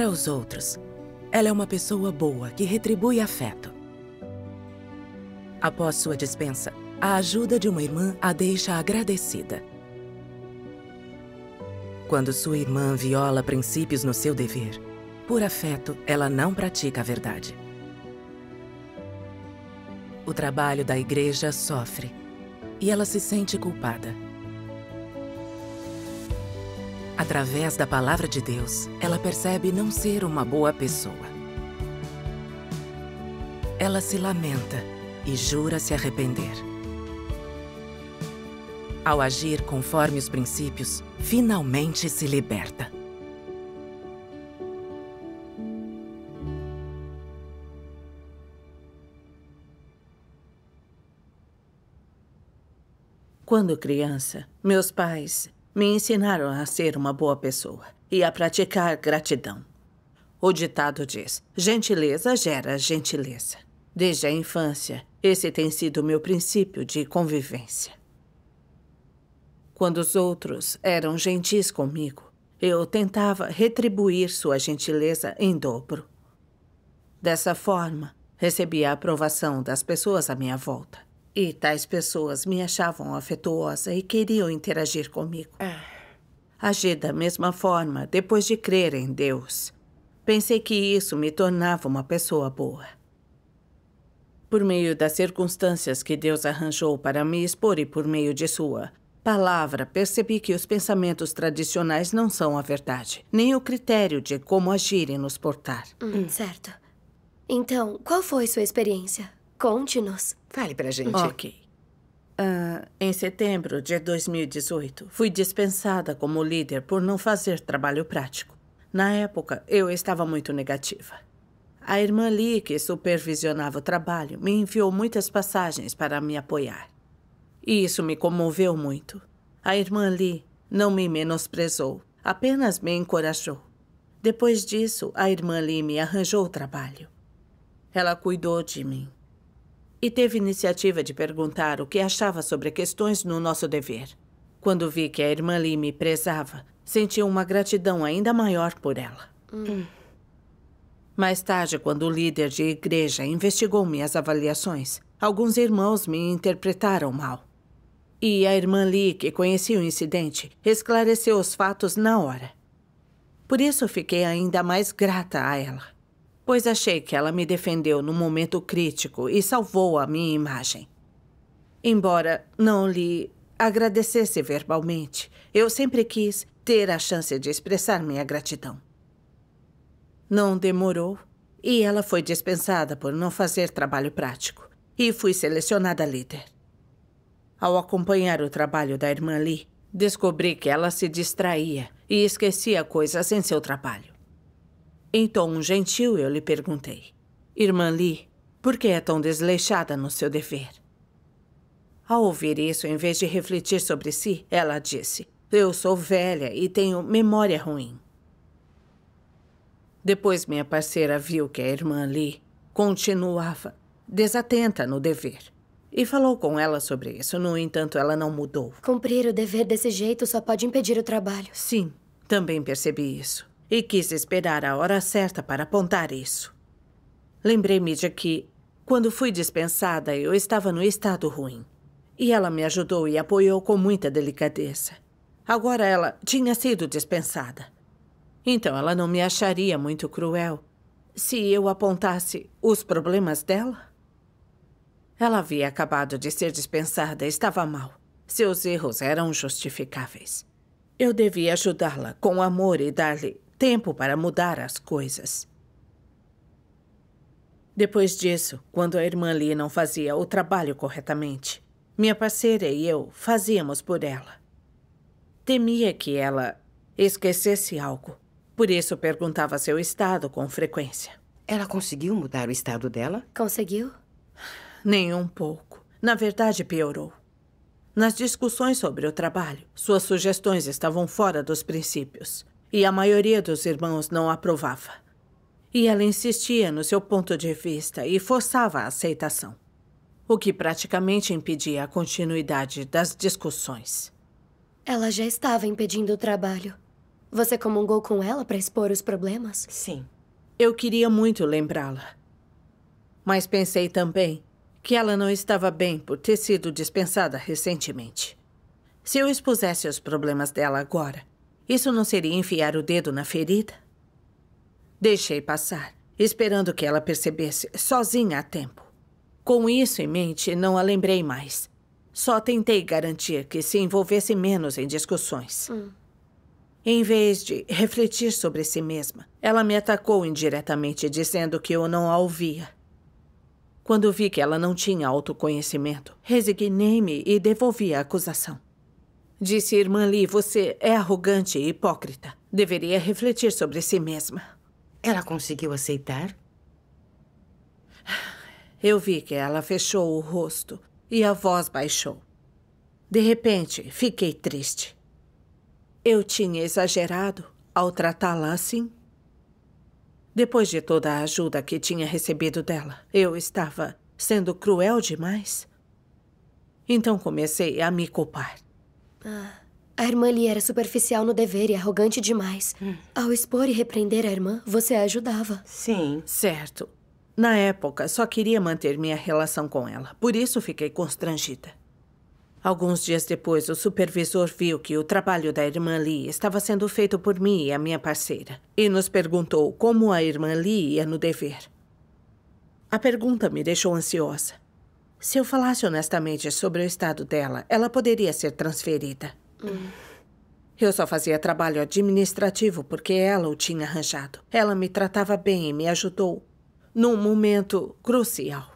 Para os outros, ela é uma pessoa boa que retribui afeto. Após sua dispensa, a ajuda de uma irmã a deixa agradecida. Quando sua irmã viola princípios no seu dever, por afeto, ela não pratica a verdade. O trabalho da igreja sofre e ela se sente culpada. Através da palavra de Deus, ela percebe não ser uma boa pessoa. Ela se lamenta e jura se arrepender. Ao agir conforme os princípios, finalmente se liberta. Quando criança, meus pais me ensinaram a ser uma boa pessoa e a praticar gratidão. O ditado diz: gentileza gera gentileza. Desde a infância, esse tem sido meu princípio de convivência. Quando os outros eram gentis comigo, eu tentava retribuir sua gentileza em dobro. Dessa forma, recebia a aprovação das pessoas à minha volta. E tais pessoas me achavam afetuosa e queriam interagir comigo. Ah. Agi da mesma forma depois de crer em Deus. Pensei que isso me tornava uma pessoa boa. Por meio das circunstâncias que Deus arranjou para me expor e por meio de sua palavra, percebi que os pensamentos tradicionais não são a verdade, nem o critério de como agir e nos portar. Hum, certo. Então, qual foi sua experiência? Conte-nos. Fale pra gente. Ok. Ah, em setembro de 2018, fui dispensada como líder por não fazer trabalho prático. Na época, eu estava muito negativa. A irmã Lee, que supervisionava o trabalho, me enviou muitas passagens para me apoiar. E isso me comoveu muito. A irmã Lee não me menosprezou, apenas me encorajou. Depois disso, a irmã Lee me arranjou trabalho. Ela cuidou de mim e teve iniciativa de perguntar o que achava sobre questões no nosso dever. Quando vi que a irmã Lee me prezava, senti uma gratidão ainda maior por ela. Mais tarde, quando o líder de igreja investigou minhas avaliações, alguns irmãos me interpretaram mal. E a irmã Lee, que conhecia o incidente, esclareceu os fatos na hora. Por isso fiquei ainda mais grata a ela, pois achei que ela me defendeu num momento crítico e salvou a minha imagem. Embora não lhe agradecesse verbalmente, eu sempre quis ter a chance de expressar minha gratidão. Não demorou e ela foi dispensada por não fazer trabalho prático e fui selecionada líder. Ao acompanhar o trabalho da irmã Lee, descobri que ela se distraía e esquecia coisas em seu trabalho. Em tom gentil, eu lhe perguntei: Irmã Lee, por que é tão desleixada no seu dever? Ao ouvir isso, em vez de refletir sobre si, ela disse: Eu sou velha e tenho memória ruim. Depois, minha parceira viu que a irmã Lee continuava desatenta no dever e falou com ela sobre isso. No entanto, ela não mudou. Cumprir o dever desse jeito só pode impedir o trabalho. Sim, também percebi isso. E quis esperar a hora certa para apontar isso. Lembrei-me de que, quando fui dispensada, eu estava no estado ruim. E ela me ajudou e apoiou com muita delicadeza. Agora ela tinha sido dispensada. Então ela não me acharia muito cruel se eu apontasse os problemas dela? Ela havia acabado de ser dispensada estava mal. Seus erros eram justificáveis. Eu devia ajudá-la com amor e dar-lhe tempo para mudar as coisas. Depois disso, quando a irmã Lee não fazia o trabalho corretamente, minha parceira e eu fazíamos por ela. Temia que ela esquecesse algo. Por isso perguntava seu estado com frequência. Ela conseguiu mudar o estado dela? Conseguiu? Nem um pouco. Na verdade, piorou. Nas discussões sobre o trabalho, suas sugestões estavam fora dos princípios. E a maioria dos irmãos não aprovava. E ela insistia no seu ponto de vista e forçava a aceitação. O que praticamente impedia a continuidade das discussões. Ela já estava impedindo o trabalho. Você comungou com ela para expor os problemas? Sim. Eu queria muito lembrá-la. Mas pensei também que ela não estava bem por ter sido dispensada recentemente. Se eu expusesse os problemas dela agora, isso não seria enfiar o dedo na ferida? Deixei passar, esperando que ela percebesse sozinha a tempo. Com isso em mente, não a lembrei mais. Só tentei garantir que se envolvesse menos em discussões. Hum. Em vez de refletir sobre si mesma, ela me atacou indiretamente, dizendo que eu não a ouvia. Quando vi que ela não tinha autoconhecimento, resignei-me e devolvi a acusação. Disse, irmã Lee, você é arrogante e hipócrita. Deveria refletir sobre si mesma. Ela conseguiu aceitar? Eu vi que ela fechou o rosto e a voz baixou. De repente, fiquei triste. Eu tinha exagerado ao tratá-la assim. Depois de toda a ajuda que tinha recebido dela, eu estava sendo cruel demais. Então comecei a me culpar. Ah, a irmã Lee era superficial no dever e arrogante demais. Ao expor e repreender a irmã, você a ajudava. Sim. Certo. Na época, só queria manter minha relação com ela. Por isso fiquei constrangida. Alguns dias depois, o supervisor viu que o trabalho da irmã Lee estava sendo feito por mim e a minha parceira, e nos perguntou como a irmã Lee ia no dever. A pergunta me deixou ansiosa. Se eu falasse honestamente sobre o estado dela, ela poderia ser transferida. Eu só fazia trabalho administrativo porque ela o tinha arranjado. Ela me tratava bem e me ajudou num momento crucial.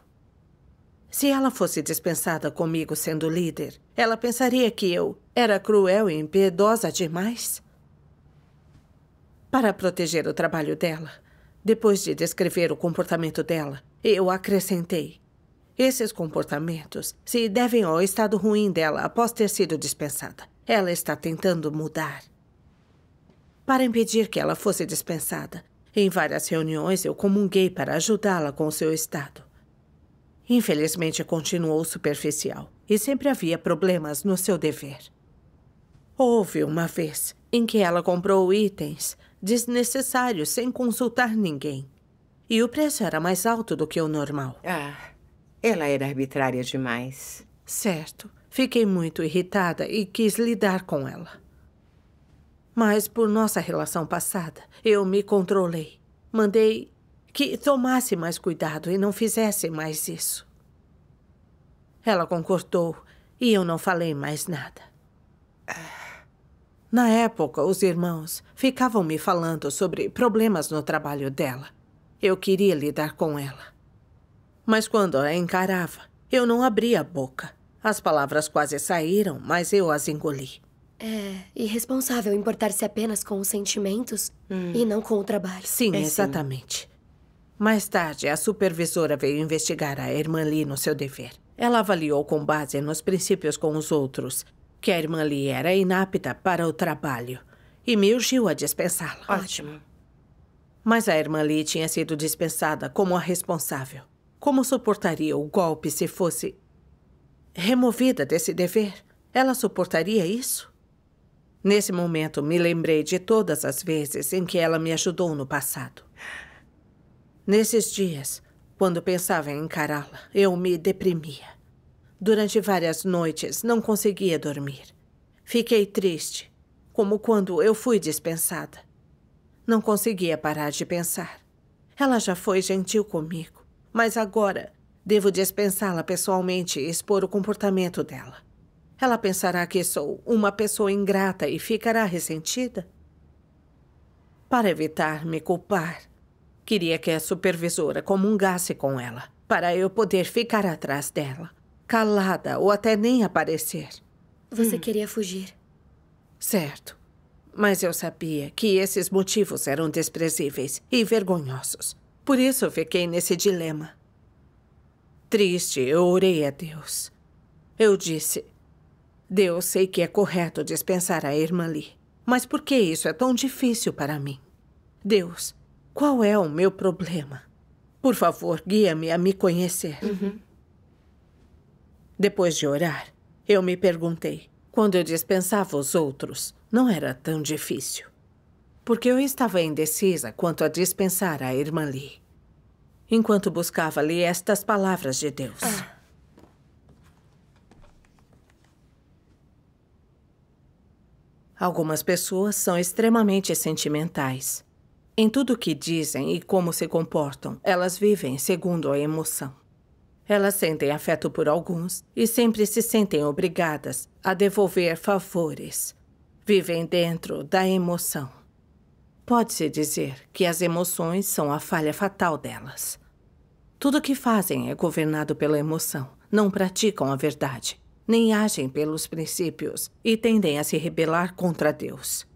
Se ela fosse dispensada comigo sendo líder, ela pensaria que eu era cruel e impiedosa demais? Para proteger o trabalho dela, depois de descrever o comportamento dela, eu acrescentei: esses comportamentos se devem ao estado ruim dela após ter sido dispensada. Ela está tentando mudar. Para impedir que ela fosse dispensada, em várias reuniões eu comunguei para ajudá-la com o seu estado. Infelizmente, continuou superficial e sempre havia problemas no seu dever. Houve uma vez em que ela comprou itens desnecessários sem consultar ninguém. E o preço era mais alto do que o normal. Ah, ela era arbitrária demais. Certo. Fiquei muito irritada e quis lidar com ela. Mas por nossa relação passada, eu me controlei. Mandei que tomasse mais cuidado e não fizesse mais isso. Ela concordou e eu não falei mais nada. Na época, os irmãos ficavam me falando sobre problemas no trabalho dela. Eu queria lidar com ela. Mas quando a encarava, eu não abria a boca. As palavras quase saíram, mas eu as engoli. É irresponsável importar-se apenas com os sentimentos e não com o trabalho. Sim, É, sim. exatamente. Mais tarde, a supervisora veio investigar a irmã Lee no seu dever. Ela avaliou com base nos princípios com os outros que a irmã Lee era inapta para o trabalho e me urgiu a dispensá-la. Ótimo. Mas a irmã Lee tinha sido dispensada como a responsável. Como suportaria o golpe se fosse removida desse dever? Ela suportaria isso? Nesse momento, me lembrei de todas as vezes em que ela me ajudou no passado. Nesses dias, quando pensava em encará-la, eu me deprimia. Durante várias noites, não conseguia dormir. Fiquei triste, como quando eu fui dispensada. Não conseguia parar de pensar. Ela já foi gentil comigo, mas agora devo dispensá-la pessoalmente e expor o comportamento dela. Ela pensará que sou uma pessoa ingrata e ficará ressentida? Para evitar me culpar, queria que a supervisora comungasse com ela, para eu poder ficar atrás dela, calada ou até nem aparecer. Você queria fugir. Certo. Mas eu sabia que esses motivos eram desprezíveis e vergonhosos. Por isso fiquei nesse dilema. Triste, eu orei a Deus. Eu disse: Deus, sei que é correto dispensar a irmã Lee, mas por que isso é tão difícil para mim? Deus, qual é o meu problema? Por favor, guia-me a me conhecer. Depois de orar, eu me perguntei: quando eu dispensava os outros, não era tão difícil. Porque eu estava indecisa quanto a dispensar a irmã Lee. Enquanto buscava ali estas palavras de Deus. Ah. Algumas pessoas são extremamente sentimentais. Em tudo o que dizem e como se comportam, elas vivem segundo a emoção. Elas sentem afeto por alguns e sempre se sentem obrigadas a devolver favores. Vivem dentro da emoção. Pode-se dizer que as emoções são a falha fatal delas. Tudo o que fazem é governado pela emoção. Não praticam a verdade, nem agem pelos princípios e tendem a se rebelar contra Deus.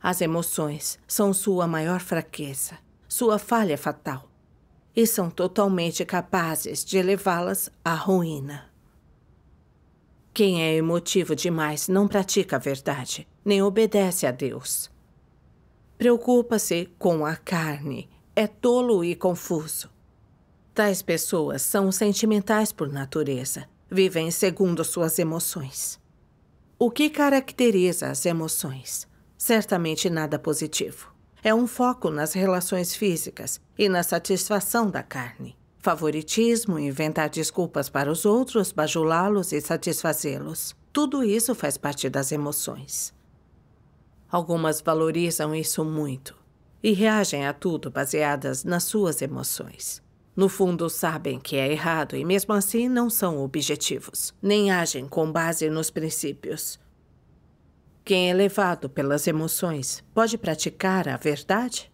As emoções são sua maior fraqueza, sua falha fatal e são totalmente capazes de levá-las à ruína. Quem é emotivo demais não pratica a verdade, nem obedece a Deus. Preocupa-se com a carne, é tolo e confuso. Tais pessoas são sentimentais por natureza, vivem segundo suas emoções. O que caracteriza as emoções? Certamente nada positivo é um foco nas relações físicas e na satisfação da carne. Favoritismo, inventar desculpas para os outros, bajulá-los e satisfazê-los. Tudo isso faz parte das emoções. Algumas valorizam isso muito e reagem a tudo baseadas nas suas emoções. No fundo, sabem que é errado e, mesmo assim, não são objetivos, nem agem com base nos princípios. Quem é levado pelas emoções pode praticar a verdade?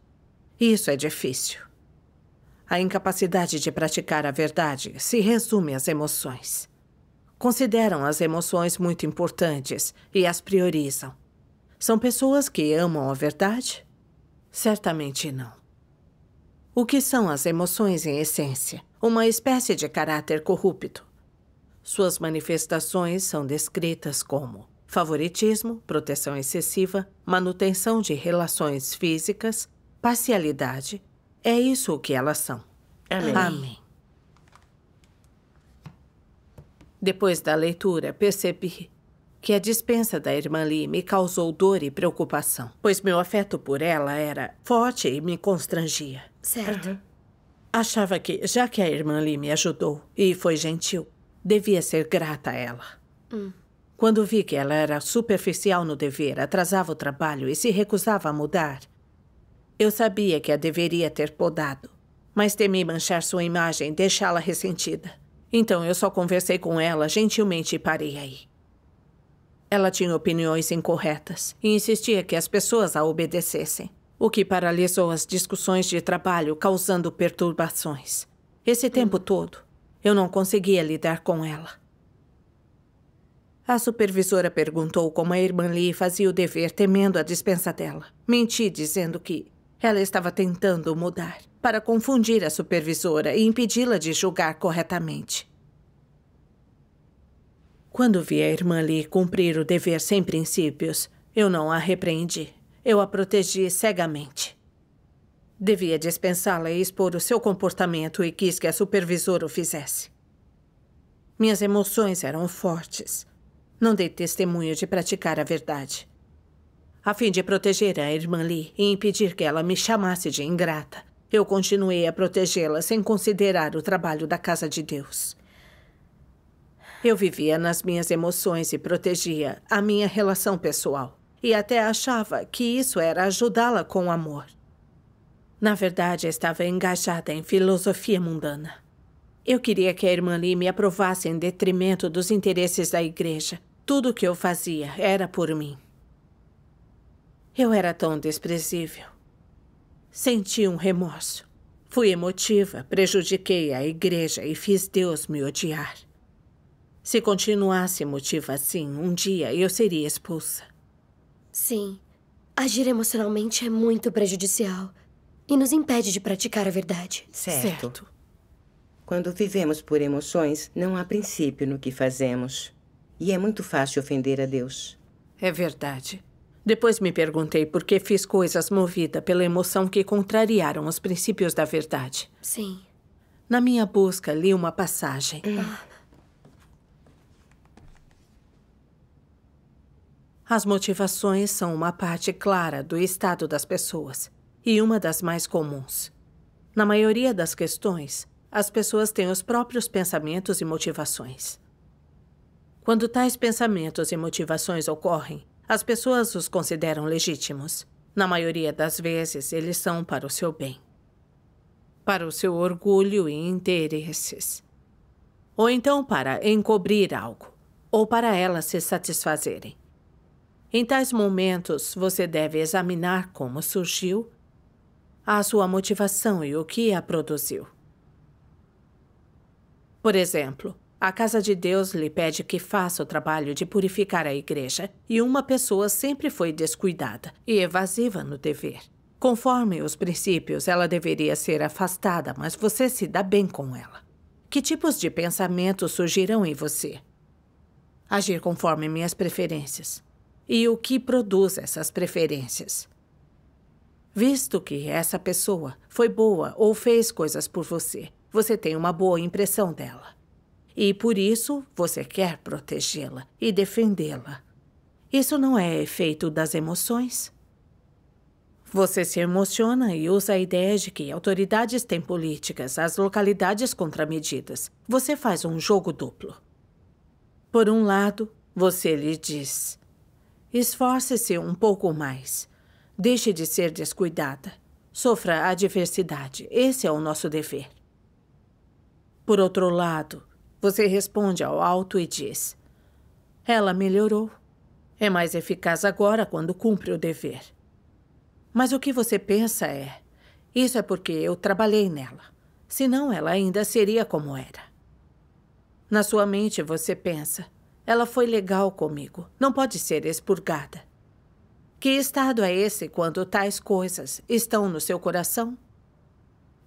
Isso é difícil. A incapacidade de praticar a verdade se resume às emoções. Consideram as emoções muito importantes e as priorizam. São pessoas que amam a verdade? Certamente não. O que são as emoções em essência? Uma espécie de caráter corrupto. Suas manifestações são descritas como favoritismo, proteção excessiva, manutenção de relações físicas, parcialidade. É isso o que elas são. Amém. Amém. Depois da leitura, percebi que a dispensa da irmã Lee me causou dor e preocupação, pois meu afeto por ela era forte e me constrangia. Certo. Uhum. Achava que, já que a irmã Lee me ajudou e foi gentil, devia ser grata a ela. Hum. Quando vi que ela era superficial no dever, atrasava o trabalho e se recusava a mudar, eu sabia que a deveria ter podado, mas temi manchar sua imagem e deixá-la ressentida. Então eu só conversei com ela gentilmente e parei aí. Ela tinha opiniões incorretas e insistia que as pessoas a obedecessem, o que paralisou as discussões de trabalho, causando perturbações. Esse tempo todo, eu não conseguia lidar com ela. A supervisora perguntou como a irmã Lee fazia o dever temendo a dispensa dela. Menti dizendo que ela estava tentando mudar para confundir a supervisora e impedi-la de julgar corretamente. Quando vi a irmã Lee cumprir o dever sem princípios, eu não a repreendi. Eu a protegi cegamente. Devia dispensá-la e expor o seu comportamento e quis que a supervisora o fizesse. Minhas emoções eram fortes. Não dei testemunho de praticar a verdade. A fim de proteger a irmã Lee e impedir que ela me chamasse de ingrata, eu continuei a protegê-la sem considerar o trabalho da casa de Deus. Eu vivia nas minhas emoções e protegia a minha relação pessoal. E até achava que isso era ajudá-la com amor. Na verdade, estava engajada em filosofia mundana. Eu queria que a irmã Lee me aprovasse em detrimento dos interesses da igreja tudo o que eu fazia era por mim. Eu era tão desprezível. Senti um remorso. Fui emotiva, prejudiquei a igreja e fiz Deus me odiar. Se continuasse emotiva assim, um dia eu seria expulsa. Sim. Agir emocionalmente é muito prejudicial e nos impede de praticar a verdade. Certo. certo. Quando vivemos por emoções, não há princípio no que fazemos. E é muito fácil ofender a Deus. É verdade. Depois me perguntei por que fiz coisas movida pela emoção que contrariaram os princípios da verdade. Sim. Na minha busca, li uma passagem. As motivações são uma parte clara do estado das pessoas e uma das mais comuns. Na maioria das questões, as pessoas têm os próprios pensamentos e motivações. Quando tais pensamentos e motivações ocorrem, as pessoas os consideram legítimos. Na maioria das vezes, eles são para o seu bem, para o seu orgulho e interesses. Ou então para encobrir algo, ou para elas se satisfazerem. Em tais momentos, você deve examinar como surgiu a sua motivação e o que a produziu. Por exemplo, a Casa de Deus lhe pede que faça o trabalho de purificar a igreja e uma pessoa sempre foi descuidada e evasiva no dever. Conforme os princípios, ela deveria ser afastada, mas você se dá bem com ela. Que tipos de pensamentos surgirão em você? Agir conforme minhas preferências. E o que produz essas preferências? Visto que essa pessoa foi boa ou fez coisas por você, você tem uma boa impressão dela. E por isso você quer protegê-la e defendê-la. Isso não é efeito das emoções? Você se emociona e usa a ideia de que autoridades têm políticas, as localidades contramedidas. Você faz um jogo duplo. Por um lado, você lhe diz: esforce-se um pouco mais. Deixe de ser descuidada. Sofra adversidade. Esse é o nosso dever. Por outro lado, você responde ao alto e diz: Ela melhorou. É mais eficaz agora quando cumpre o dever. Mas o que você pensa é: Isso é porque eu trabalhei nela. Senão ela ainda seria como era. Na sua mente você pensa: Ela foi legal comigo. Não pode ser expurgada. Que estado é esse quando tais coisas estão no seu coração?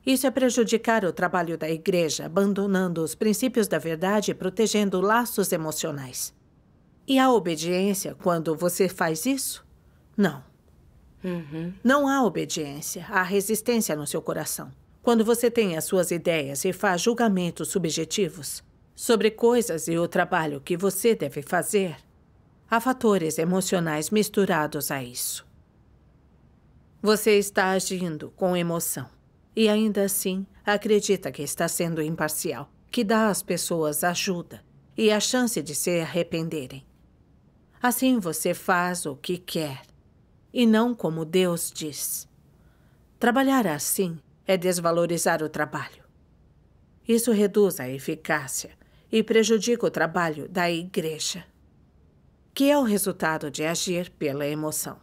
Isso é prejudicar o trabalho da igreja, abandonando os princípios da verdade e protegendo laços emocionais. E a obediência quando você faz isso? Não. Uhum. Não há obediência, há resistência no seu coração. Quando você tem as suas ideias e faz julgamentos subjetivos sobre coisas e o trabalho que você deve fazer, Há fatores emocionais misturados a isso. Você está agindo com emoção e ainda assim acredita que está sendo imparcial, que dá às pessoas ajuda e a chance de se arrependerem. Assim você faz o que quer e não como Deus diz. Trabalhar assim é desvalorizar o trabalho. Isso reduz a eficácia e prejudica o trabalho da igreja que é o resultado de agir pela emoção.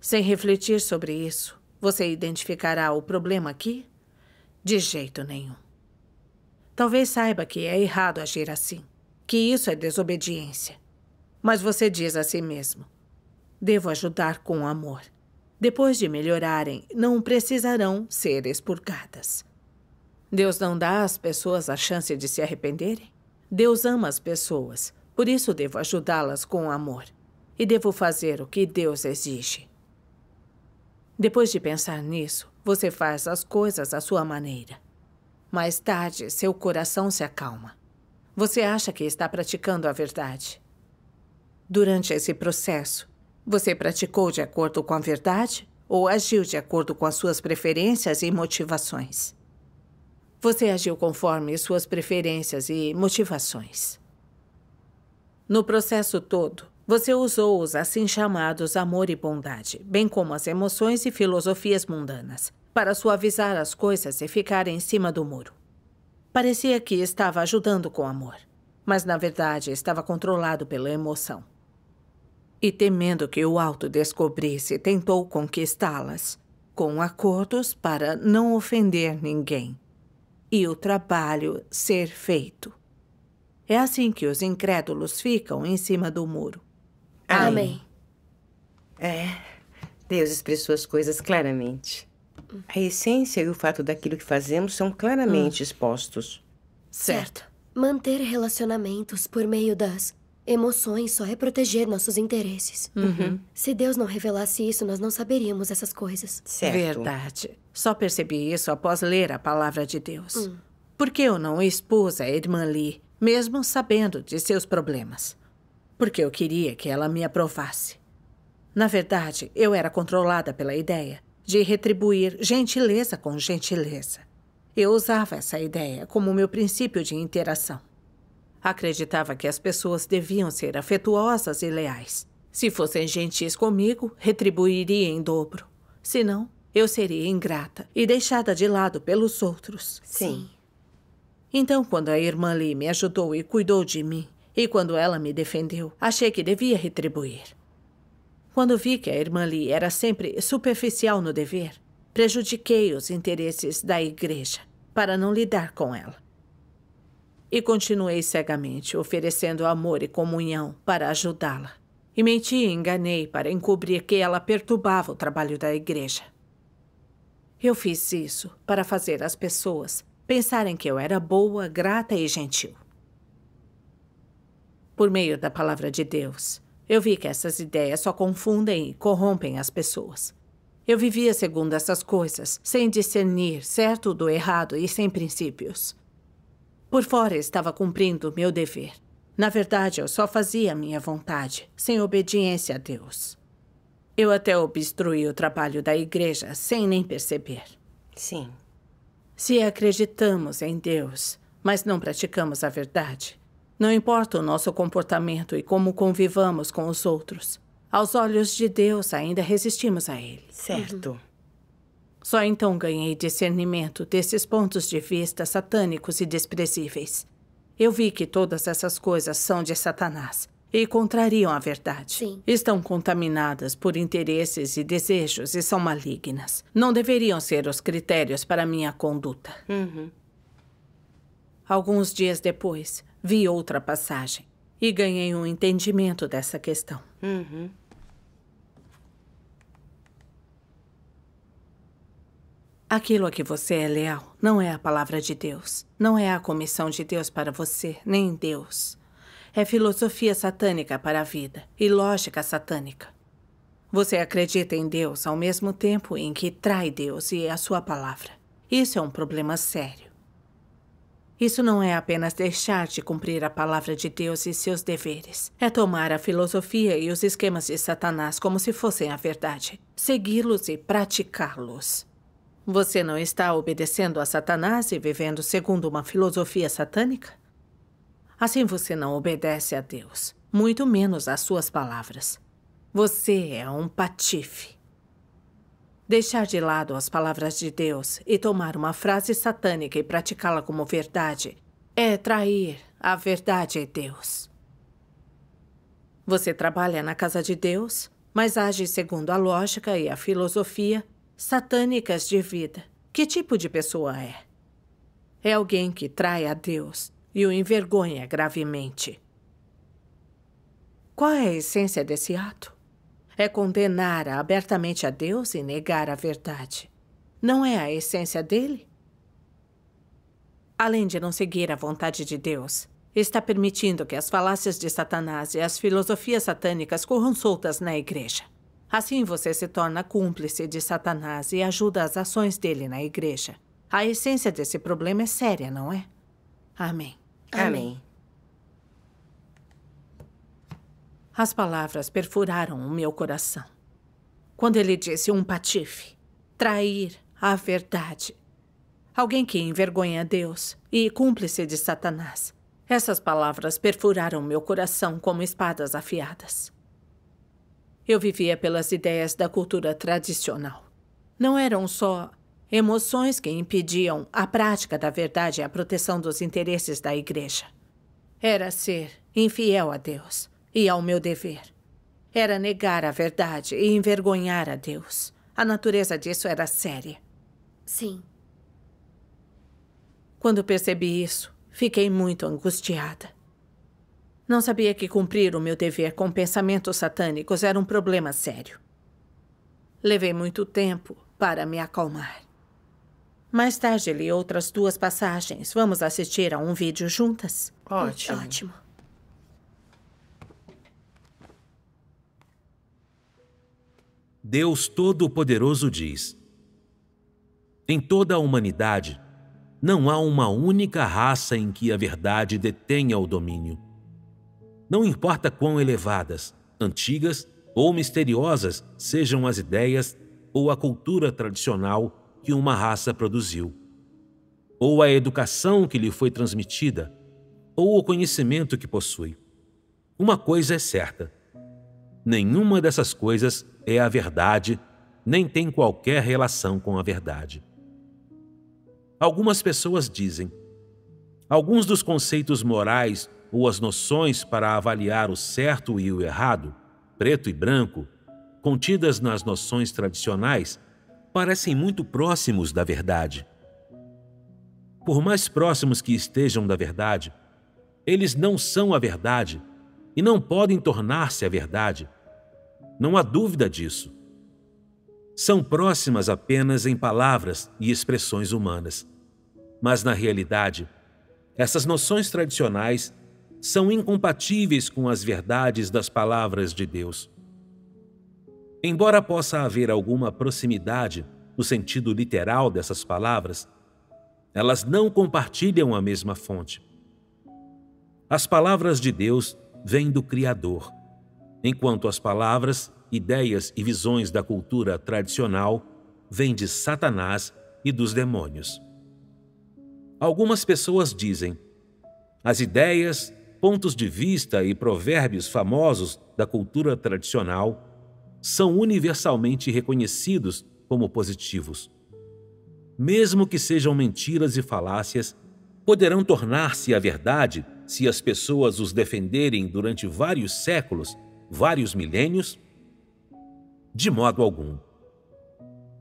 Sem refletir sobre isso, você identificará o problema aqui? De jeito nenhum. Talvez saiba que é errado agir assim, que isso é desobediência. Mas você diz a si mesmo: devo ajudar com amor. Depois de melhorarem, não precisarão ser expurgadas. Deus não dá às pessoas a chance de se arrependerem? Deus ama as pessoas, por isso devo ajudá-las com amor. E devo fazer o que Deus exige. Depois de pensar nisso, você faz as coisas à sua maneira. Mais tarde, seu coração se acalma. Você acha que está praticando a verdade. Durante esse processo, você praticou de acordo com a verdade ou agiu de acordo com as suas preferências e motivações? Você agiu conforme suas preferências e motivações. No processo todo, você usou os assim chamados amor e bondade, bem como as emoções e filosofias mundanas, para suavizar as coisas e ficar em cima do muro. Parecia que estava ajudando com amor, mas na verdade estava controlado pela emoção. E temendo que o alto descobrisse, tentou conquistá-las, com acordos para não ofender ninguém. E o trabalho ser feito. É assim que os incrédulos ficam em cima do muro. Amém. É, Deus expressou as coisas claramente. A essência e o fato daquilo que fazemos são claramente expostos. Certo. Manter relacionamentos por meio das emoções só é proteger nossos interesses. Se Deus não revelasse isso, nós não saberíamos essas coisas. Certo. Verdade. Só percebi isso após ler a palavra de Deus. Por que eu não expus a irmã Lee, mesmo sabendo de seus problemas? porque eu queria que ela me aprovasse. Na verdade, eu era controlada pela ideia de retribuir gentileza com gentileza. Eu usava essa ideia como meu princípio de interação. Acreditava que as pessoas deviam ser afetuosas e leais. Se fossem gentis comigo, retribuiria em dobro. Se não, eu seria ingrata e deixada de lado pelos outros. Sim. Então, quando a irmã Lee me ajudou e cuidou de mim, e quando ela me defendeu, achei que devia retribuir. Quando vi que a irmã Lee era sempre superficial no dever, prejudiquei os interesses da igreja para não lidar com ela. E continuei cegamente, oferecendo amor e comunhão para ajudá-la. E menti e enganei para encobrir que ela perturbava o trabalho da igreja. Eu fiz isso para fazer as pessoas pensarem que eu era boa, grata e gentil. Por meio da palavra de Deus, eu vi que essas ideias só confundem e corrompem as pessoas. Eu vivia segundo essas coisas, sem discernir certo do errado e sem princípios. Por fora estava cumprindo meu dever. Na verdade, eu só fazia minha vontade, sem obediência a Deus. Eu até obstruí o trabalho da igreja sem nem perceber. Sim. Se acreditamos em Deus, mas não praticamos a verdade, não importa o nosso comportamento e como convivamos com os outros, aos olhos de Deus ainda resistimos a Ele. Certo. Uhum. Só então ganhei discernimento desses pontos de vista satânicos e desprezíveis. Eu vi que todas essas coisas são de Satanás e contrariam a verdade. Sim. Estão contaminadas por interesses e desejos e são malignas. Não deveriam ser os critérios para minha conduta. Uhum. Alguns dias depois, vi outra passagem e ganhei um entendimento dessa questão. Uhum. Aquilo a que você é leal não é a palavra de Deus, não é a comissão de Deus para você, nem Deus. É filosofia satânica para a vida e lógica satânica. Você acredita em Deus ao mesmo tempo em que trai Deus e a sua palavra. Isso é um problema sério. Isso não é apenas deixar de cumprir a palavra de Deus e seus deveres. É tomar a filosofia e os esquemas de Satanás como se fossem a verdade, segui-los e praticá-los. Você não está obedecendo a Satanás e vivendo segundo uma filosofia satânica? Assim você não obedece a Deus, muito menos às suas palavras. Você é um patife. Deixar de lado as palavras de Deus e tomar uma frase satânica e praticá-la como verdade é trair a verdade de Deus. Você trabalha na casa de Deus, mas age segundo a lógica e a filosofia satânicas de vida. Que tipo de pessoa é? É alguém que trai a Deus e o envergonha gravemente. Qual é a essência desse ato? é condenar abertamente a Deus e negar a verdade. Não é a essência dele? Além de não seguir a vontade de Deus, está permitindo que as falácias de Satanás e as filosofias satânicas corram soltas na igreja. Assim você se torna cúmplice de Satanás e ajuda as ações dele na igreja. A essência desse problema é séria, não é? Amém. Amém. As palavras perfuraram o meu coração. Quando ele disse um patife, trair a verdade, alguém que envergonha Deus e cúmplice de Satanás. Essas palavras perfuraram meu coração como espadas afiadas. Eu vivia pelas ideias da cultura tradicional. Não eram só emoções que impediam a prática da verdade e a proteção dos interesses da igreja. Era ser infiel a Deus e ao meu dever. Era negar a verdade e envergonhar a Deus. A natureza disso era séria. Sim. Quando percebi isso, fiquei muito angustiada. Não sabia que cumprir o meu dever com pensamentos satânicos era um problema sério. Levei muito tempo para me acalmar. Mais tarde li outras duas passagens. Vamos assistir a um vídeo juntas? Ótimo. Ótimo. Deus Todo-Poderoso diz: Em toda a humanidade, não há uma única raça em que a verdade detenha o domínio. Não importa quão elevadas, antigas ou misteriosas sejam as ideias ou a cultura tradicional que uma raça produziu, ou a educação que lhe foi transmitida, ou o conhecimento que possui. Uma coisa é certa: nenhuma dessas coisas é a verdade, nem tem qualquer relação com a verdade. Algumas pessoas dizem: alguns dos conceitos morais ou as noções para avaliar o certo e o errado, preto e branco, contidas nas noções tradicionais, parecem muito próximos da verdade. Por mais próximos que estejam da verdade, eles não são a verdade e não podem tornar-se a verdade. Não há dúvida disso. São próximas apenas em palavras e expressões humanas. Mas, na realidade, essas noções tradicionais são incompatíveis com as verdades das palavras de Deus. Embora possa haver alguma proximidade no sentido literal dessas palavras, elas não compartilham a mesma fonte. As palavras de Deus vêm do Criador, enquanto as palavras, ideias e visões da cultura tradicional vêm de Satanás e dos demônios. Algumas pessoas dizem: as ideias, pontos de vista e provérbios famosos da cultura tradicional são universalmente reconhecidos como positivos. Mesmo que sejam mentiras e falácias, poderão tornar-se a verdade se as pessoas os defenderem durante vários séculos, vários milênios? De modo algum.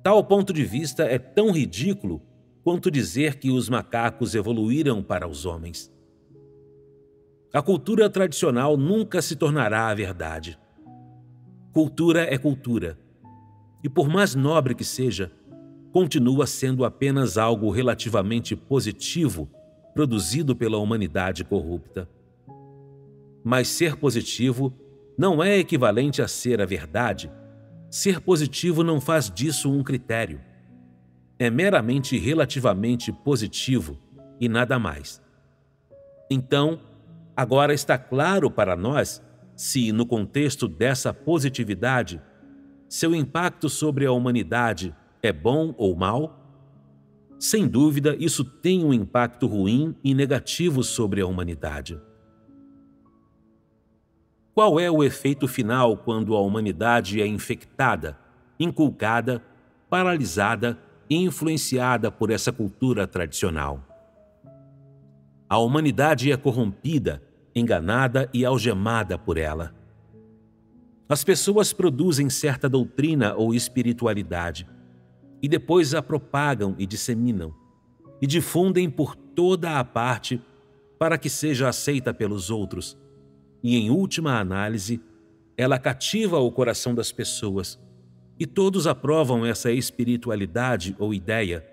Tal ponto de vista é tão ridículo quanto dizer que os macacos evoluíram para os homens. A cultura tradicional nunca se tornará a verdade. Cultura é cultura, e por mais nobre que seja, continua sendo apenas algo relativamente positivo produzido pela humanidade corrupta. Mas ser positivo não é equivalente a ser a verdade. Ser positivo não faz disso um critério. É meramente relativamente positivo e nada mais. Então, agora está claro para nós se, no contexto dessa positividade, seu impacto sobre a humanidade é bom ou mal? Sem dúvida, isso tem um impacto ruim e negativo sobre a humanidade. Qual é o efeito final quando a humanidade é infectada, inculcada, paralisada e influenciada por essa cultura tradicional? A humanidade é corrompida, enganada e algemada por ela. As pessoas produzem certa doutrina ou espiritualidade e depois a propagam e disseminam e difundem por toda a parte para que seja aceita pelos outros. E em última análise, ela cativa o coração das pessoas e todos aprovam essa espiritualidade ou ideia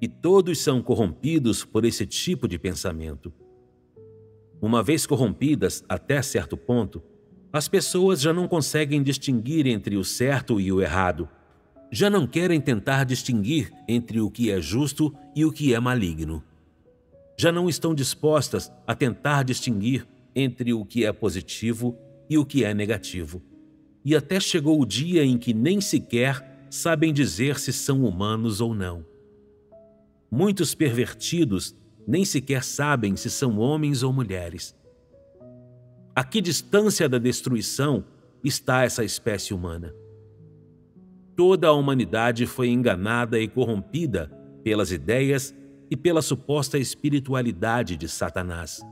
e todos são corrompidos por esse tipo de pensamento. Uma vez corrompidas até certo ponto, as pessoas já não conseguem distinguir entre o certo e o errado já não querem tentar distinguir entre o que é justo e o que é maligno. Já não estão dispostas a tentar distinguir entre o que é positivo e o que é negativo. E até chegou o dia em que nem sequer sabem dizer se são humanos ou não. Muitos pervertidos nem sequer sabem se são homens ou mulheres. A que distância da destruição está essa espécie humana? toda a humanidade foi enganada e corrompida pelas ideias e pela suposta espiritualidade de Satanás.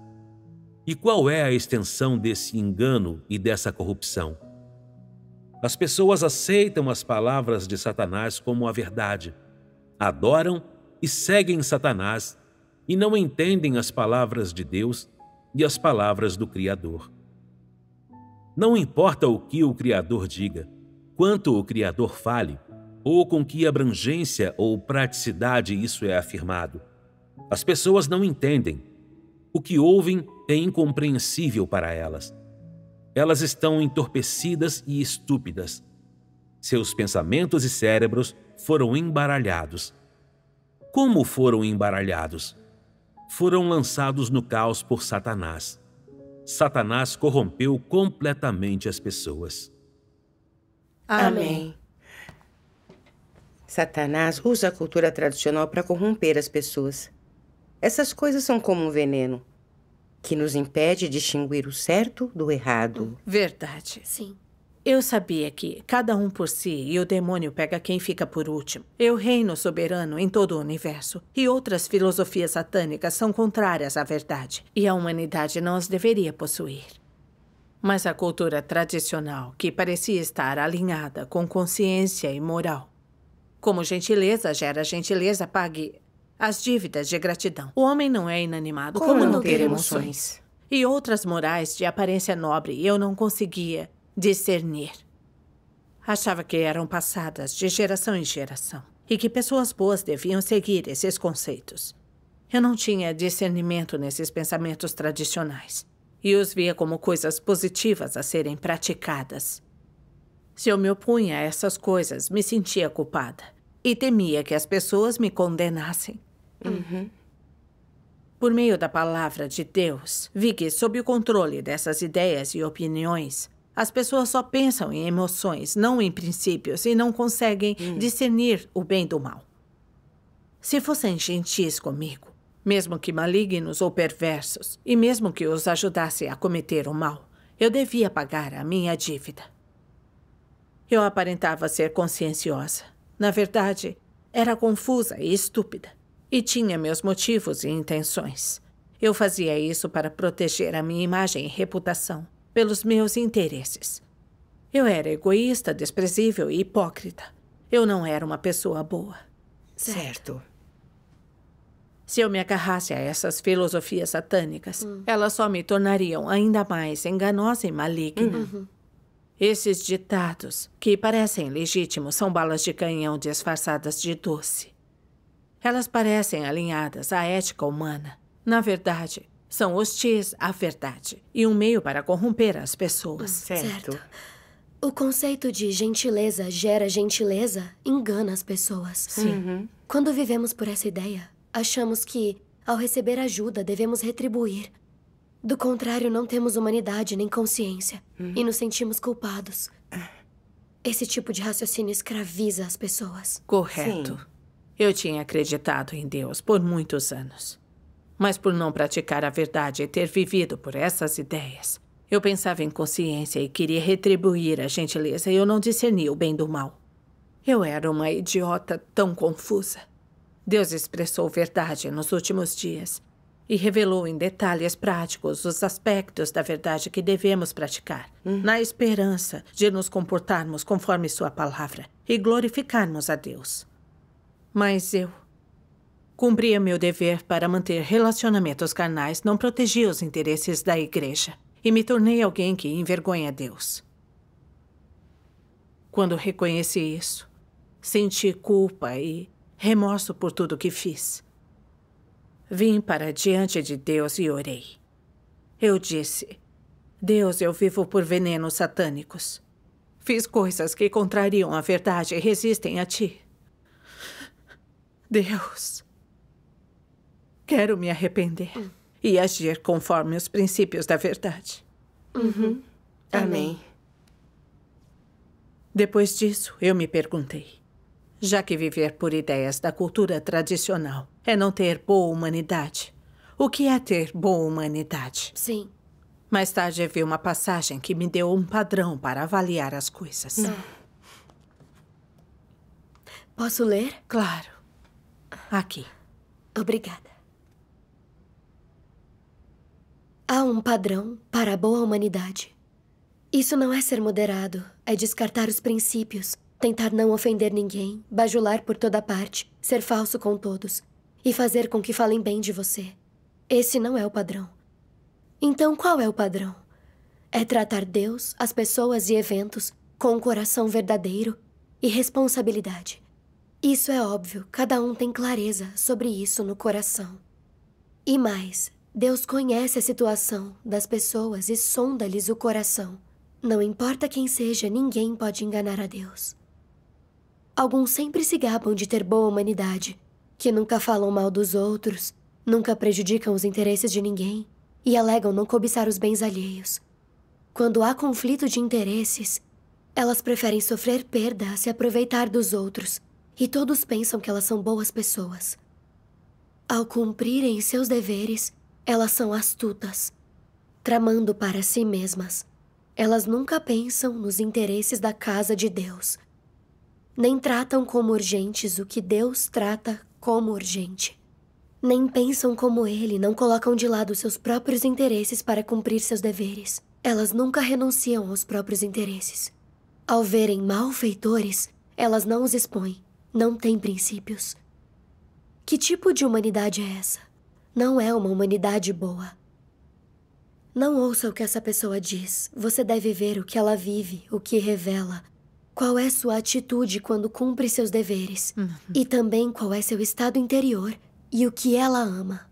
E qual é a extensão desse engano e dessa corrupção? As pessoas aceitam as palavras de Satanás como a verdade, adoram e seguem Satanás e não entendem as palavras de Deus e as palavras do Criador. Não importa o que o Criador diga, quanto o Criador fale, ou com que abrangência ou praticidade isso é afirmado. As pessoas não entendem. O que ouvem é incompreensível para elas. Elas estão entorpecidas e estúpidas. Seus pensamentos e cérebros foram embaralhados. Como foram embaralhados? Foram lançados no caos por Satanás. Satanás corrompeu completamente as pessoas. Amém. Satanás usa a cultura tradicional para corromper as pessoas. Essas coisas são como um veneno que nos impede de distinguir o certo do errado. Verdade. Sim. Eu sabia que cada um por si e o demônio pega quem fica por último. Eu reino soberano em todo o universo e outras filosofias satânicas são contrárias à verdade e a humanidade não as deveria possuir. Mas a cultura tradicional, que parecia estar alinhada com consciência e moral, como gentileza gera gentileza, pague as dívidas de gratidão. O homem não é inanimado. Como, não ter emoções? E outras morais de aparência nobre eu não conseguia discernir. Achava que eram passadas de geração em geração e que pessoas boas deviam seguir esses conceitos. Eu não tinha discernimento nesses pensamentos tradicionais e os via como coisas positivas a serem praticadas. Se eu me opunha a essas coisas, me sentia culpada e temia que as pessoas me condenassem. Uhum. Por meio da palavra de Deus, vi que, sob o controle dessas ideias e opiniões, as pessoas só pensam em emoções, não em princípios, e não conseguem discernir o bem do mal. Se fossem gentis comigo, mesmo que malignos ou perversos, e mesmo que os ajudasse a cometer o mal, eu devia pagar a minha dívida. Eu aparentava ser conscienciosa. Na verdade, era confusa e estúpida. E tinha meus motivos e intenções. Eu fazia isso para proteger a minha imagem e reputação pelos meus interesses. Eu era egoísta, desprezível e hipócrita. Eu não era uma pessoa boa. Certo. Se eu me agarrasse a essas filosofias satânicas, elas só me tornariam ainda mais enganosa e maligna. Esses ditados, que parecem legítimos, são balas de canhão disfarçadas de doce. Elas parecem alinhadas à ética humana. Na verdade, são hostis à verdade e um meio para corromper as pessoas. Certo. O conceito de gentileza gera gentileza engana as pessoas. Sim. Quando vivemos por essa ideia, achamos que, ao receber ajuda, devemos retribuir. Do contrário, não temos humanidade nem consciência e nos sentimos culpados. Esse tipo de raciocínio escraviza as pessoas. Correto. Eu tinha acreditado em Deus por muitos anos. Mas por não praticar a verdade e ter vivido por essas ideias, eu pensava em consciência e queria retribuir a gentileza e eu não discernia o bem do mal. Eu era uma idiota tão confusa. Deus expressou verdade nos últimos dias e revelou em detalhes práticos os aspectos da verdade que devemos praticar, na esperança de nos comportarmos conforme Sua palavra e glorificarmos a Deus. Mas eu cumpria meu dever para manter relacionamentos carnais, não protegia os interesses da igreja e me tornei alguém que envergonha Deus. Quando reconheci isso, senti culpa e remorso por tudo que fiz. Vim para diante de Deus e orei. Eu disse: Deus, eu vivo por venenos satânicos. Fiz coisas que contrariam a verdade e resistem a ti. Deus, quero me arrepender e agir conforme os princípios da verdade. Amém. Depois disso, eu me perguntei: já que viver por ideias da cultura tradicional é não ter boa humanidade, o que é ter boa humanidade? Sim. Mais tarde vi uma passagem que me deu um padrão para avaliar as coisas. Posso ler? Claro. Aqui. Obrigada. Há um padrão para a boa humanidade. Isso não é ser moderado, é descartar os princípios, tentar não ofender ninguém, bajular por toda parte, ser falso com todos e fazer com que falem bem de você. Esse não é o padrão. Então, qual é o padrão? É tratar Deus, as pessoas e eventos com um coração verdadeiro e responsabilidade. Isso é óbvio, cada um tem clareza sobre isso no coração. E mais, Deus conhece a situação das pessoas e sonda-lhes o coração. Não importa quem seja, ninguém pode enganar a Deus. Alguns sempre se gabam de ter boa humanidade, que nunca falam mal dos outros, nunca prejudicam os interesses de ninguém e alegam não cobiçar os bens alheios. Quando há conflito de interesses, elas preferem sofrer perda a se aproveitar dos outros, e todos pensam que elas são boas pessoas. Ao cumprirem seus deveres, elas são astutas, tramando para si mesmas. Elas nunca pensam nos interesses da casa de Deus, nem tratam como urgentes o que Deus trata como urgente. Nem pensam como ele, não colocam de lado seus próprios interesses para cumprir seus deveres. Elas nunca renunciam aos próprios interesses. Ao verem malfeitores, elas não os expõem, não têm princípios. Que tipo de humanidade é essa? Não é uma humanidade boa. Não ouça o que essa pessoa diz. Você deve ver o que ela vive, o que revela. Qual é sua atitude quando cumpre seus deveres. Uhum. E também qual é seu estado interior e o que ela ama.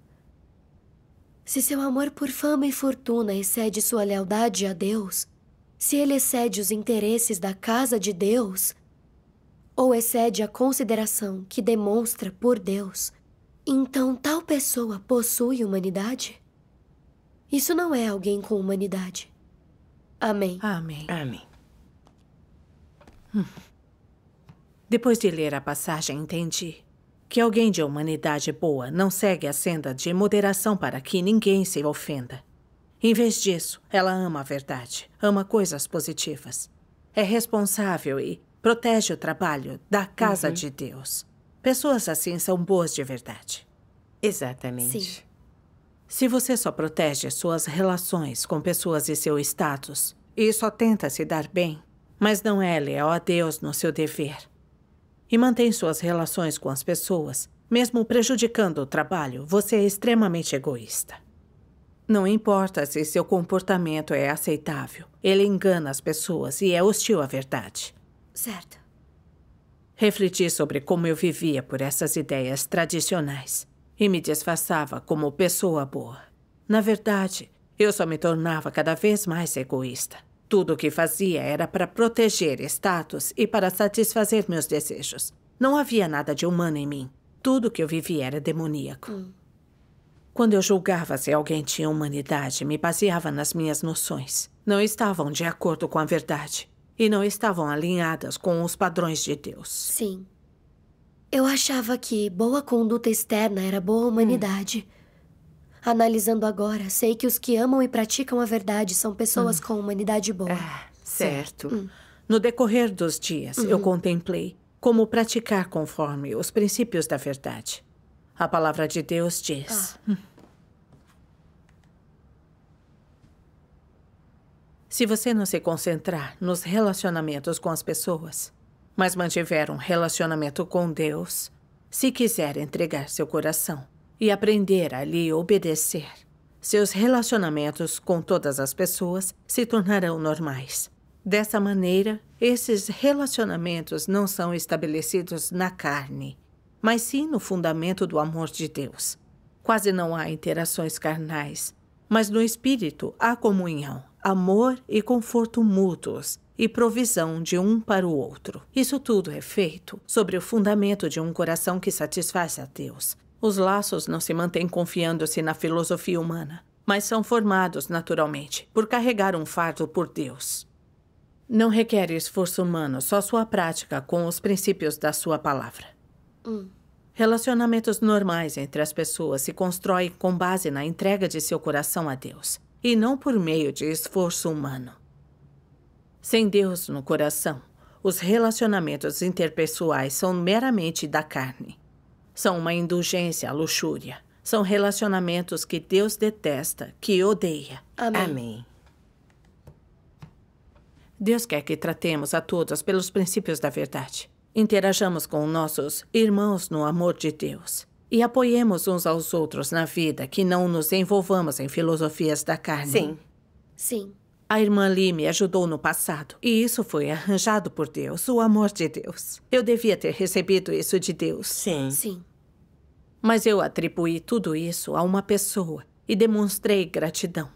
Se seu amor por fama e fortuna excede sua lealdade a Deus, se ele excede os interesses da casa de Deus, ou excede a consideração que demonstra por Deus, então tal pessoa possui humanidade? Isso não é alguém com humanidade. Amém. Amém. Amém. Hum. Depois de ler a passagem, entendi que alguém de humanidade boa não segue a senda de moderação para que ninguém se ofenda. Em vez disso, ela ama a verdade, ama coisas positivas. É responsável e protege o trabalho da casa uhum. de Deus. Pessoas assim são boas de verdade. Exatamente. Sim. Se você só protege suas relações com pessoas e seu status, e só tenta se dar bem, mas não é leal a Deus no seu dever, e mantém suas relações com as pessoas, mesmo prejudicando o trabalho, você é extremamente egoísta. Não importa se seu comportamento é aceitável. Ele engana as pessoas e é hostil à verdade. Certo. Refleti sobre como eu vivia por essas ideias tradicionais e me disfarçava como pessoa boa. Na verdade, eu só me tornava cada vez mais egoísta. Tudo o que fazia era para proteger status e para satisfazer meus desejos. Não havia nada de humano em mim. Tudo que eu vivia era demoníaco. Hum. Quando eu julgava se alguém tinha humanidade, me baseava nas minhas noções. Não estavam de acordo com a verdade. E não estavam alinhadas com os padrões de Deus. Sim. Eu achava que boa conduta externa era boa humanidade. Hum. Analisando agora, sei que os que amam e praticam a verdade são pessoas hum. com humanidade boa. Ah, certo. Hum. No decorrer dos dias, eu uhum. contemplei como praticar conforme os princípios da verdade. A palavra de Deus diz. Ah. Se você não se concentrar nos relacionamentos com as pessoas, mas mantiver um relacionamento com Deus, se quiser entregar seu coração e aprender a lhe obedecer, seus relacionamentos com todas as pessoas se tornarão normais. Dessa maneira, esses relacionamentos não são estabelecidos na carne, mas sim no fundamento do amor de Deus. Quase não há interações carnais, mas no espírito há comunhão, amor e conforto mútuos e provisão de um para o outro. Isso tudo é feito sobre o fundamento de um coração que satisfaz a Deus. Os laços não se mantêm confiando-se na filosofia humana, mas são formados naturalmente por carregar um fardo por Deus. Não requer esforço humano, só sua prática com os princípios da sua palavra. Hum. Relacionamentos normais entre as pessoas se constroem com base na entrega de seu coração a Deus, e não por meio de esforço humano. Sem Deus no coração, os relacionamentos interpessoais são meramente da carne. São uma indulgência à luxúria. São relacionamentos que Deus detesta, que odeia. Amém. Amém. Deus quer que tratemos a todos pelos princípios da verdade. Interajamos com nossos irmãos no amor de Deus. E apoiemos uns aos outros na vida, que não nos envolvamos em filosofias da carne. Sim. Sim. A irmã Lee me ajudou no passado, e isso foi arranjado por Deus, o amor de Deus. Eu devia ter recebido isso de Deus. Sim. Sim. Mas eu atribuí tudo isso a uma pessoa e demonstrei gratidão.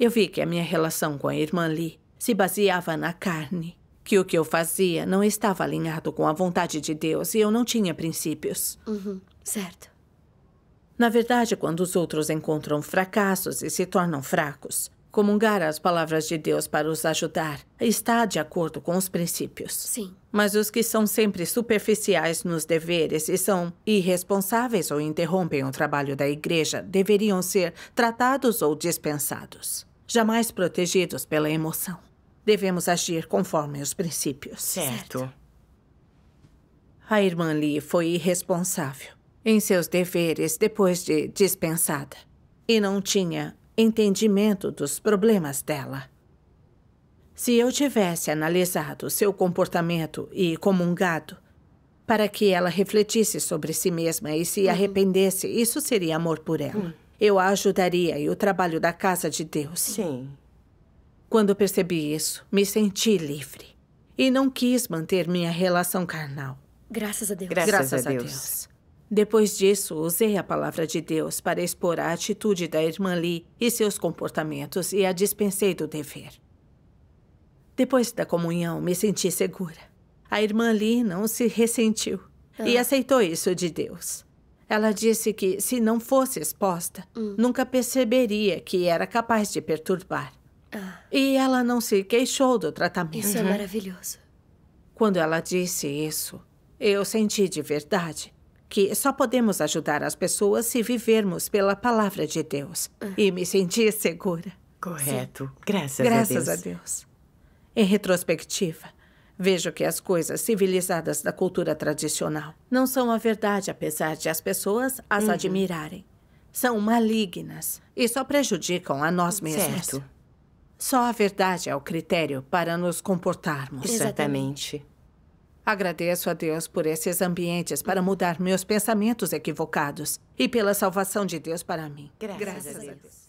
Eu vi que a minha relação com a irmã Lee se baseava na carne que o que eu fazia não estava alinhado com a vontade de Deus e eu não tinha princípios. Uhum, certo. Na verdade, quando os outros encontram fracassos e se tornam fracos, comungar as palavras de Deus para os ajudar está de acordo com os princípios. Sim. Mas os que são sempre superficiais nos deveres e são irresponsáveis ou interrompem o trabalho da igreja deveriam ser tratados ou dispensados, jamais protegidos pela emoção. Devemos agir conforme os princípios. Certo. A irmã Lee foi irresponsável em seus deveres depois de dispensada e não tinha entendimento dos problemas dela. Se eu tivesse analisado seu comportamento e comungado para que ela refletisse sobre si mesma e se arrependesse, isso seria amor por ela. Eu a ajudaria e o trabalho da casa de Deus. Sim. Quando percebi isso, me senti livre e não quis manter minha relação carnal. Graças a Deus. Graças Graças a a Deus. Deus. Depois disso, usei a palavra de Deus para expor a atitude da irmã Lee e seus comportamentos e a dispensei do dever. Depois da comunhão, me senti segura. A irmã Lee não se ressentiu e aceitou isso de Deus. Ela disse que, se não fosse exposta, nunca perceberia que era capaz de perturbar. E ela não se queixou do tratamento. Isso é maravilhoso. Quando ela disse isso, eu senti de verdade que só podemos ajudar as pessoas se vivermos pela palavra de Deus. E me senti segura. Correto. Graças, Graças a a Deus. Deus. Em retrospectiva, vejo que as coisas civilizadas da cultura tradicional não são a verdade, apesar de as pessoas as Uhum. admirarem. São malignas e só prejudicam a nós mesmos. Certo. Só a verdade é o critério para nos comportarmos. Exatamente. Agradeço a Deus por esses ambientes para mudar meus pensamentos equivocados e pela salvação de Deus para mim. Graças a Deus.